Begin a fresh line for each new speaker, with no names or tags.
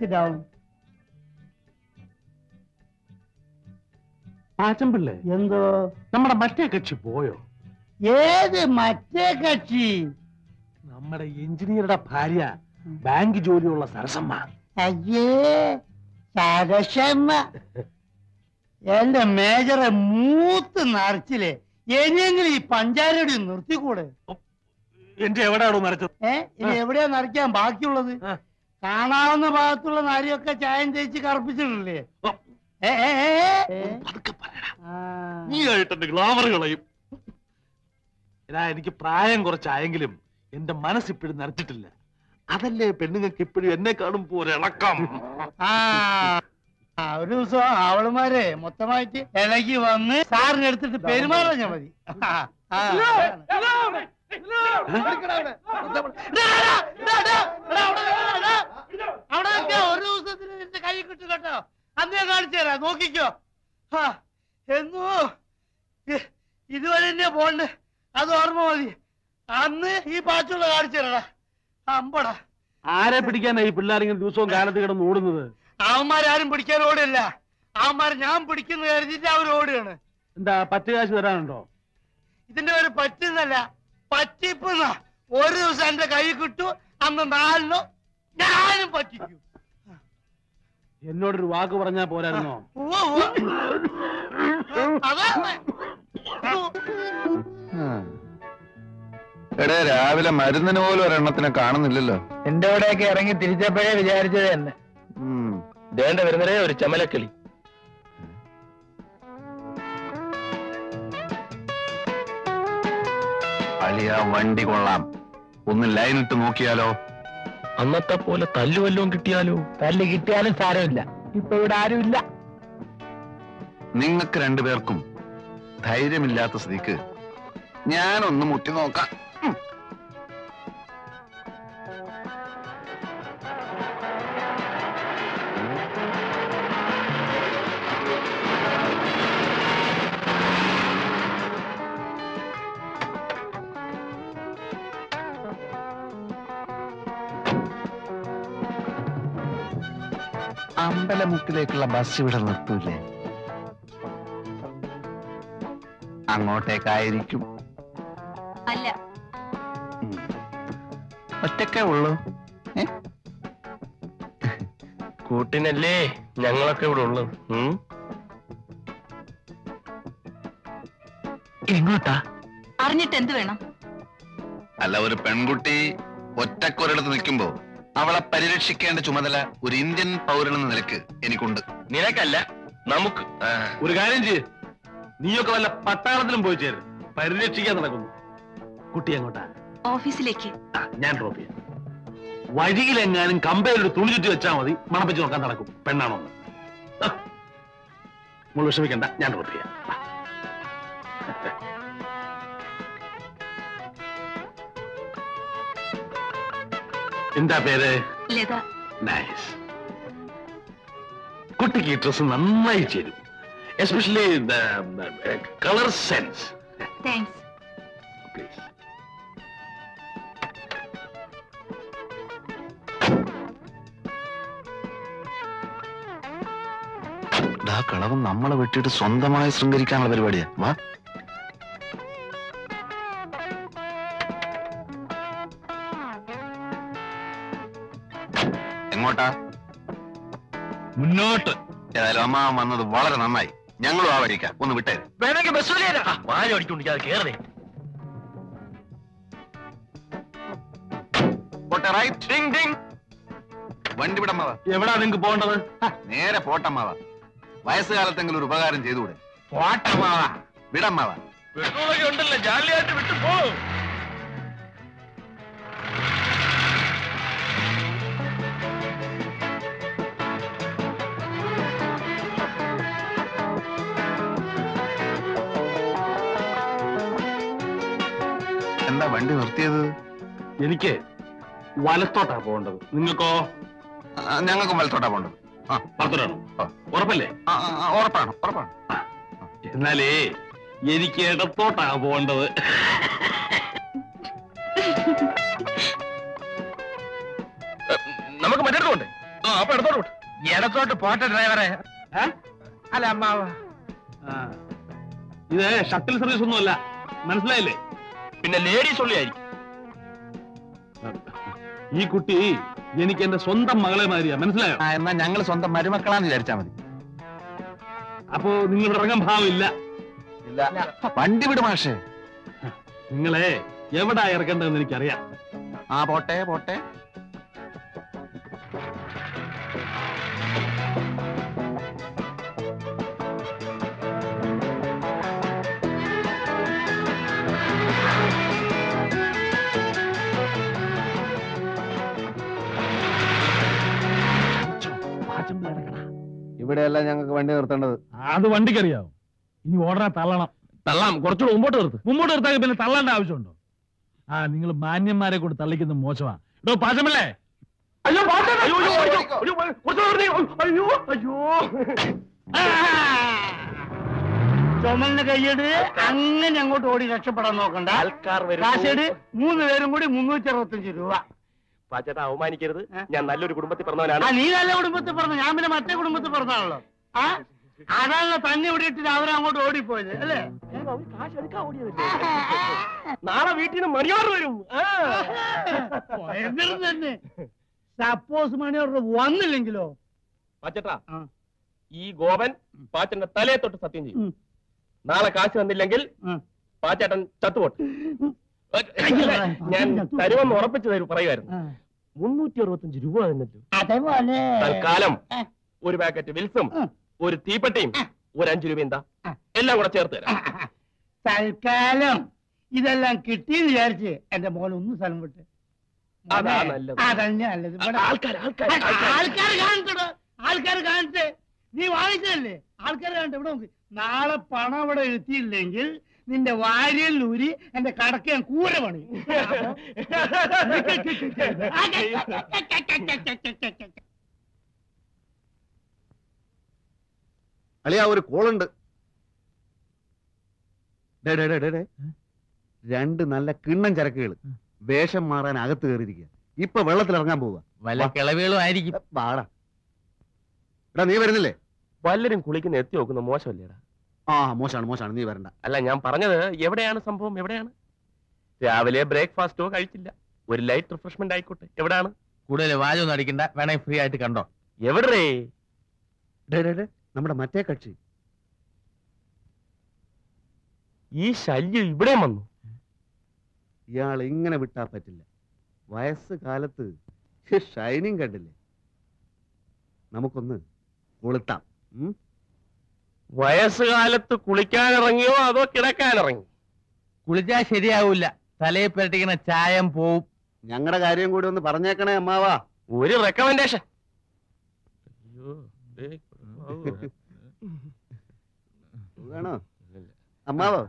Sit down
ആച്ചമ്പിള്ളേ
എന്തോ?
നമ്മുടെ മറ്റേ കക്ഷി പോയോ?
ഏത് മറ്റേ കക്ഷി?
നമ്മുടെ എഞ്ചിനീയറുടെ ഭാര്യ ബാങ്ക് ജോലിയുള്ള സരസമ്മ.
അയ്യേ സരസമ്മ. എന്റെ മേജറെ മൂത്ത് നിറച്ചില്ലേ ഇനിയെങ്കിലും ഈ പഞ്ചാരയുടെ നിർത്തിക്കൂടെ?
എന്റെ എവിടെയാണോ നിറച്ചത്
ഏ ഇനി എവിടെയാ നിറയ്ക്കാൻ ബാക്കിയുള്ളത്. കാണാവുന്ന ഭാഗത്തുള്ള നാരിയൊക്കെ ചായം തേച്ച് കറുപ്പിച്ചിട്ടില്ലേ.
നീ ആയിട്ട് എന്റെ ഗ്ലാമർ കളയും എടാ എനിക്ക് പ്രായം കുറച്ചായെങ്കിലും എന്റെ മനസ്സ് മനസ്സിപ്പോഴും നിറച്ചിട്ടില്ല അതല്ലേ പെണ്ണുങ്ങൾക്ക് ഇപ്പോഴും എന്നെ കാണുമ്പോ ഇളക്കം
ആ ആ, ഒരു ദിവസം അവളുമാരെ മൊത്തമായിട്ട് ഇളകി വന്ന് സാറിന് എടുത്തിട്ട് പെരുമാറാൻ മതി ആ, ആ, അതാണ്. അവിടെ നിൽക്ക, ഒരു ദിവസത്തിന് നിന്റെ കൈ കിട്ടും കേട്ടോ അന്ന് ഞാൻ കാണിച്ചു തരാം നോക്കിക്കോ. ആ, എന്നോ? ഇതുവരെ തന്നെ പോണ്ട് അത് ഓർമ്മ മതി. അന്ന് ഈ പാച്ചുള്ള കാണിച്ചടാ അമ്പടാ.
ആരെ പിടിക്കാനാ ഈ പിള്ളേരിങ്ങനെ ദിവസവും കാലത്ത് കിടന്ന് ഓടുന്നത്?
അവന്മാരാരും പിടിക്കാൻ ഓടില്ല അവന്മാർ ഞാൻ പിടിക്കുന്ന കരുതിട്ട് അവർ ഓടുകയാണ്.
എന്താ പത്ത് കാശ് തരാനുണ്ടോ?
ഇതിന്റെ പേര് പറ്റുന്നല്ല പറ്റിപ്പുന്ന. ഒരു ദിവസം എന്റെ കൈ കിട്ടു അന്ന് നാലിനോ ഞാനും പറ്റിക്കും.
എന്നോടൊരു വാക്ക് പറഞ്ഞാ പോരായിരുന്നോ.
എടേ രാവിലെ മരുന്നിന് പോലും ഒരെണ്ണത്തിനെ കാണുന്നില്ലല്ലോ.
എന്റെ അവിടെയൊക്കെ ഇറങ്ങി തിരിച്ചപ്പോഴേ വിചാരിച്ചത് തന്നെ.
വേണ്ട
ദേണ്ട വരുന്നതേ ഒരു ചമലക്കിളി.
അളിയ വണ്ടി കൊള്ളാം. ഒന്ന് ലൈനിട്ട് നോക്കിയാലോ?
അന്നത്തെ പോലെ തല്ലുവല്ലോ കിട്ടിയാലോ? തല്ല് കിട്ടിയാലും സാരമില്ല. ഇപ്പൊ ഇവിടെ ആരുമില്ല.
നിങ്ങൾക്ക് രണ്ടുപേർക്കും ധൈര്യമില്ലാത്ത സ്ഥിതിക്ക് ഞാനൊന്ന് മുട്ടി നോക്കാം. അമ്പലമുക്കിലേക്കുള്ള ബസ് ഇവിടെ നിർത്തൂലേ? അങ്ങോട്ടേക്കായിരിക്കും.
അല്ല.
ഒറ്റക്കേ ഉള്ളൂ?
കൂട്ടിനല്ലേ ഞങ്ങളൊക്കെ ഇവിടെ ഉള്ളത് ഉം?
എങ്ങോട്ടാ?
അറിഞ്ഞിട്ട് എന്ത് വേണം?
അല്ല ഒരു പെൺകുട്ടി ഒറ്റക്കൊരിടത്ത് നിൽക്കുമ്പോ അവളെ പരിരക്ഷിക്കേണ്ട ചുമതല ഒരു ഇന്ത്യൻ പൗരനെന്ന നിലയ്ക്ക് എനിക്കുണ്ട്.
നിനക്കല്ല നമുക്ക്.
ഒരു കാര്യം ചെയ്യ്. നീയൊക്കെ വല്ല പട്ടാളത്തിലും പോയി ചേരും. പരിരക്ഷിക്കാൻ നടക്കുന്നു. കുട്ടി അങ്ങോട്ടാ
ഓഫീസിലേക്ക്.
ഞാൻ ഡ്രോപ്പ് ചെയ്യാം. വഴിയിലെങ്ങാനും കമ്പയിലൊരു തുണി ചുറ്റി വെച്ചാൽ മതി. മണപ്പിച്ച് നോക്കാൻ നടക്കും. പെണ്ണാണോ നമ്മൾ. വിഷമിക്കണ്ട ഞാൻ ഡ്രോപ്പ് എന്താ പേര്?
ലത.
നൈസ് കുട്ടിക്ക് ഈ ഡ്രസ് നന്നായി ചേരും. Especially colour sense
thanks
please
ദാ കളവൻ നമ്മളെ വെട്ടിയിട്ട് സ്വന്തമായി ശൃംഗരിക്കാനുള്ള പരിപാടിയാ. വാ. എങ്ങോട്ടാ
മുന്നോട്ട്.
ഏതായാലും അമ്മ വന്നത് വളരെ നന്നായി. ഞങ്ങളും ആ വഴിക്കാം. ഒന്ന് വിട്ടേ
വേണമെങ്കിൽ ബസ്
വണ്ടി വിടമ്മാവാ
എവിടാ നിങ്ങക്ക് പോണ്ടത്
നേരെ പോട്ടമ്മാവാ വയസ്സുകാലത്തെങ്കിലും ഒരു ഉപകാരം ചെയ്തുകൂടെ?
പോട്ടമ്മാവാ
വിടമ്മാവാ
പെട്രോളൊക്കെ ഉണ്ടല്ലോ ജാലിയായിട്ട് വിട്ടു പോ.
വണ്ടി നിർത്തിയത്?
എനിക്ക് വലത്തോട്ടാ പോകേണ്ടത്. നിങ്ങൾക്കോ?
ഞങ്ങൾക്കും വലത്തോട്ടാ പോകേണ്ടത്.
ഉറപ്പല്ലേ?
ഉറപ്പാണ് ഉറപ്പാണ്.
എന്നാലേ എനിക്ക് ഇടത്തോട്ടാ പോകേണ്ടത്.
നമുക്ക് മറ്റേടത്തോട്ട് അപ്പൊ എടുത്തോളൂ ഇടത്തോട്ട് പോട്ടെ ഡ്രൈവറെ. അല്ല അമ്മാവ.
ഇത് ഷട്ടിൽ സർവീസ് ഒന്നുമല്ല. മനസ്സിലായില്ലേ?
പിന്നെ ലേഡീസ് ഉള്ളിയായിരിക്കും
ഈ കുട്ടി എനിക്ക് എന്റെ സ്വന്തം മകളെ മാതിരിയാ മനസ്സിലായോ?
എന്നാ ഞങ്ങൾ സ്വന്തം മരുമക്കളാന്ന് വിചാരിച്ചാ മതി.
അപ്പോ നിങ്ങൾ ഇറങ്ങാൻ ഭാവമില്ല
ഇല്ല. വണ്ടി വിട് മാഷേ.
നിങ്ങളെ എവിടാ ഇറക്കേണ്ടതെന്ന് എനിക്കറിയാം.
ആ പോട്ടെ പോട്ടെ. ഇവിടെയല്ല ഞങ്ങൾക്ക് വണ്ടി നിർത്തേണ്ടത്.
അത് വണ്ടിക്കറിയാവും. ഇനി ഓടനെ തള്ളണം. തള്ളാം. കുറച്ചുകൂടെ മുമ്പോട്ട് നിർത്ത്. മുമ്പോട്ട് നിർത്താൻ പിന്നെ തള്ളേണ്ട ആവശ്യമുണ്ടോ? ആ നിങ്ങൾ മാന്യന്മാരെ കൊണ്ട് തള്ളിക്കുന്നത് മോശമാ. ഇടോ പാചമല്ലേ അയ്യോ. അയ്യോ അയ്യോ
ചുമലിന് കൈയ്യട് അങ്ങനെ അങ്ങോട്ട് ഓടി രക്ഷപ്പെടാൻ നോക്കണ്ട.
ആൾക്കാർ
കാശേട് മൂന്ന് പേരും കൂടി മുന്നൂറ്റി അറുപത്തഞ്ച് രൂപ.
പാച്ചേട്ടാ അവമാനിക്കരുത്? ഞാൻ നല്ലൊരു കുടുംബത്തിൽ പറഞ്ഞവനാണ്.
നീ നല്ല കുടുംബത്തിൽ പറഞ്ഞു. ഞാൻ പിന്നെ മറ്റേ കുടുംബത്തിൽ പറഞ്ഞാണല്ലോ ആ? അതാണല്ലോ തന്നെ ഇവിടെ ഇട്ടിട്ട് അവരെ അങ്ങോട്ട് ഓടിപ്പോയത് അല്ലേ?
നാളെ വീട്ടിൽ നിന്ന് മണിയോർ വരും.
തന്നെ സപ്പോസ് മണിയോർ വന്നില്ലെങ്കിലോ?
പാച്ചേട്ടാ. ഈ ഗോപൻ പാച്ചന്റെ തലയെ തൊട്ട് സത്യം ചെയ്യും. നാളെ കാശ് വന്നില്ലെങ്കിൽ. പാച്ചേട്ടൻ ചത്തുപോട്ടെ. ഞാൻ തരുമെന്ന് ഉറപ്പിച്ചു തരും പറയുമായിരുന്നു മുന്നൂറ്റി അറുപത്തഞ്ച് രൂപ തന്നല്ലോ
അതേപോലെ
തൽക്കാലം ഒരു പാക്കറ്റ് വിൽസും ഒരു തീപ്പെട്ടിയും ഒരു അഞ്ചു രൂപ എന്താ എല്ലാം കൂടെ ചേർത്ത് തരാം
തൽക്കാലം ഇതെല്ലാം കിട്ടിയെന്ന് വിചാരിച്ച് എന്റെ മോൻ ഒന്ന് സ്ഥലം വിട്ട്
അതാ നല്ലത്.
അതന്നെ നല്ലത്
ആൾക്കാർ ആൾക്കാർ
ആൾക്കാർ കാണട്ടോ ആൾക്കാർ കാണട്ടെ നീ വാങ്ങിച്ചതല്ലേ ആൾക്കാർ കാണട്ടെ ഇവിടെ നോക്ക് നാളെ പണം ഇവിടെ എത്തിയില്ലെങ്കിൽ നിന്റെ വാര്യൽ ഊരി എന്റെ കടക്ക് ഞാൻ കൂര പണി.
അളിയാ ഒരു കോളുണ്ട്. ഡേ, ഡേ, ഡേ, ഡേ, ഡേ. രണ്ട് നല്ല കിണ്ണം ചരക്കുകൾ വേഷം മാറാൻ അകത്ത് കയറിയിരിക്കുക. ഇപ്പൊ വെള്ളത്തിൽ ഇറങ്ങാൻ പോവുക.
വല്ല കിളവികളും ആയിരിക്കും.
പാടാ എടാ നീ വരുന്നില്ലേ?
വല്ലരും കുളിക്കുന്ന എത്തി നോക്കുന്ന മോശമല്ലേടാ.
ആ മോശാണ് മോശാണ്. നീ വരണ്ട.
അല്ല ഞാൻ പറഞ്ഞത് എവിടെയാണ് സംഭവം? എവിടെയാണ്? രാവിലെ ബ്രേക്ക്ഫാസ്റ്റോ കഴിച്ചില്ല. ഒരു ലൈറ്റ് റിഫ്രഷ്മെന്റ് ആയിക്കോട്ടെ. എവിടെയാണ്
കൂടുതൽ വാചൊന്നും അടിക്കണ്ട. വേണമെങ്കിൽ ഫ്രീ ആയിട്ട് കണ്ടോ?
എവിടെ.
നമ്മുടെ മറ്റേ കക്ഷി.
ഈ ശല്യം ഇവിടെ വന്നു.
ഇയാൾ ഇങ്ങനെ വിട്ടാ പറ്റില്ല. വയസ്സ് കാലത്ത് ഷൈനിങ് കണ്ടില്ലേ? നമുക്കൊന്ന് കൊളുത്താം. ഉം?
വയസ്സുകാലത്ത് കുളിക്കാനിറങ്ങിയോ അതോ കിടക്കാനിറങ്ങി
കുളിച്ചാ ശരിയാവൂല. തലയെ പുരട്ടിക്കുന്ന ചായം പോവും.
ഞങ്ങളുടെ കാര്യം കൂടി ഒന്ന് പറഞ്ഞേക്കണേ അമ്മാവാ.
ഒരു റെക്കമെൻഡേഷൻ
വേണോ? അമ്മാവോ?